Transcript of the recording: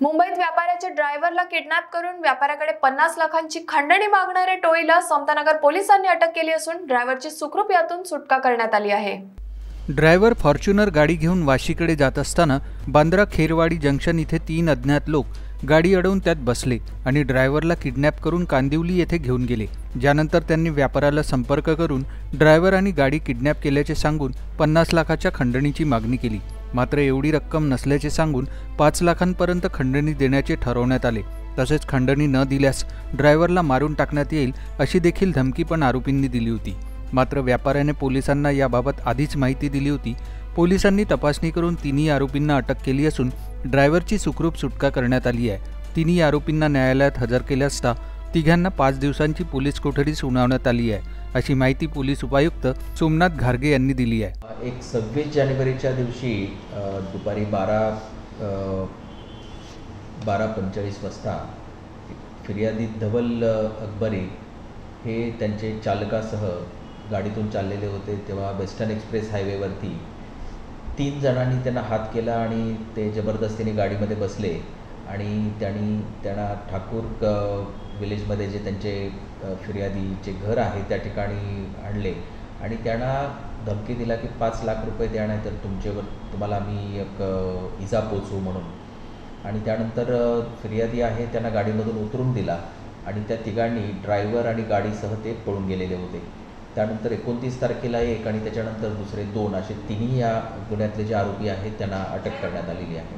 मुंबईत व्यापाऱ्याच्या ड्रायव्हरला किडनॅप करून व्यापाऱ्याकडे पन्नास लाखांची खंडणी मागणाऱ्या टोळीला समतानगर पोलिसांनी अटक केली असून ड्रायव्हरची सुखरूप यातून सुटका करण्यात आली आहे. ड्रायव्हर फॉर्च्युनर गाडी घेऊन वाशीकडे जात असताना बांद्रा खेरवाडी जंक्शन इथे तीन अज्ञात लोक गाडी अडवून त्यात बसले आणि ड्रायव्हरला किडनॅप करून कांदिवली येथे घेऊन गेले. ज्यानंतर त्यांनी व्यापाऱ्याला संपर्क करून ड्रायव्हर आणि गाडी किडनॅप केल्याचे सांगून पन्नास लाखाच्या खंडणीची मागणी केली. मात्र एवढी रक्कम नसल्याचे सांगून पाच लाखांपर्यंत खंडणी देण्याचे ठरवण्यात आले. तसेच खंडणी न दिल्यास ड्रायव्हरला मारून टाकण्यात येईल अशी देखील धमकी पण आरोपींनी दिली होती. मात्र व्यापाऱ्याने पोलिसांना याबाबत आधीच माहिती दिली होती. पोलिसांनी तपासणी करून तिन्ही आरोपींना अटक केली असून ड्रायव्हरची सुखरूप सुटका करण्यात आली आहे. तिन्ही आरोपींना न्यायालयात हजर केले असता तिघांना पाच दिवसांची पोलीस कोठडी सुनावण्यात आली आहे अशी माहिती पोलीस उपायुक्त सोमनाथ घारगे यांनी दिली आहे. एक सव्वीस जानेवारीच्या दिवशी दुपारी बारा बारा पंचेचाळीस वाजता फिर्यादी धवल अकबरी हे त्यांचे चालकासह गाडीतून चाललेले होते तेव्हा वेस्टर्न एक्सप्रेस हायवेवरती तीन जणांनी त्यांना हात केला आणि ते जबरदस्तीने गाडीमध्ये बसले. आणि त्यांनी त्यांना ठाकूर क विलेजमध्ये जे त्यांचे फिर्यादीचे घर आहे त्या ठिकाणी आणले. आणि त्यांना धमकी दिला की पाच लाख रुपये द्या नाही तर तुमच्यावर तुम्हाला मी एक इजा पोचवू म्हणून. आणि त्यानंतर फिर्यादी आहे त्यांना गाडीमधून उतरून दिला. आणि त्या तिघांनी ड्रायव्हर आणि गाडीसह ते पळून गेलेले होते. त्यानंतर एकोणतीस तारखेला एक आणि त्याच्यानंतर दुसरे दोन असे तिन्ही या गुन्ह्यातले जे आरोपी आहेत त्यांना अटक करण्यात आलेली आहे.